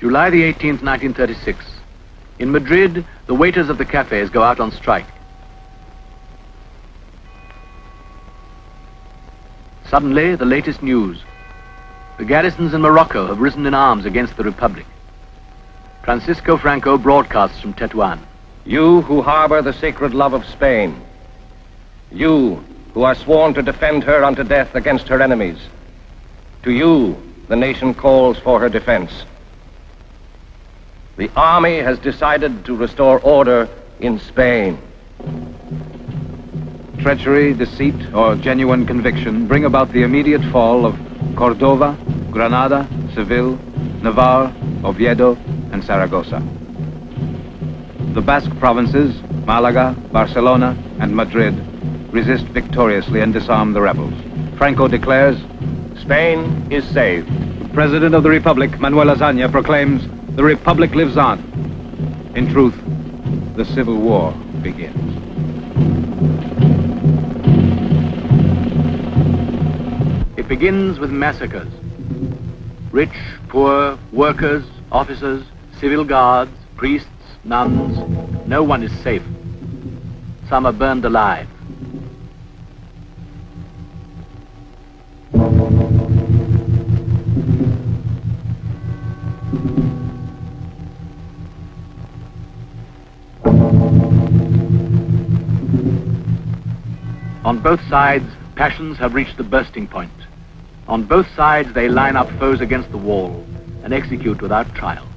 July the 18th, 1936. In Madrid, the waiters of the cafes go out on strike. Suddenly, the latest news. The garrisons in Morocco have risen in arms against the Republic. Francisco Franco broadcasts from Tetuan. You who harbor the sacred love of Spain. You who are sworn to defend her unto death against her enemies. To you, the nation calls for her defense. The army has decided to restore order in Spain. Treachery, deceit, or genuine conviction bring about the immediate fall of Cordova, Granada, Seville, Navarre, Oviedo, and Saragossa. The Basque provinces, Malaga, Barcelona, and Madrid, resist victoriously and disarm the rebels. Franco declares, Spain is saved. The President of the Republic, Manuel Azaña, proclaims, the Republic lives on. In truth, the Civil War begins. It begins with massacres. Rich, poor, workers, officers, civil guards, priests, nuns, no one is safe. Some are burned alive. On both sides, passions have reached the bursting point. On both sides, they line up foes against the wall and execute without trial.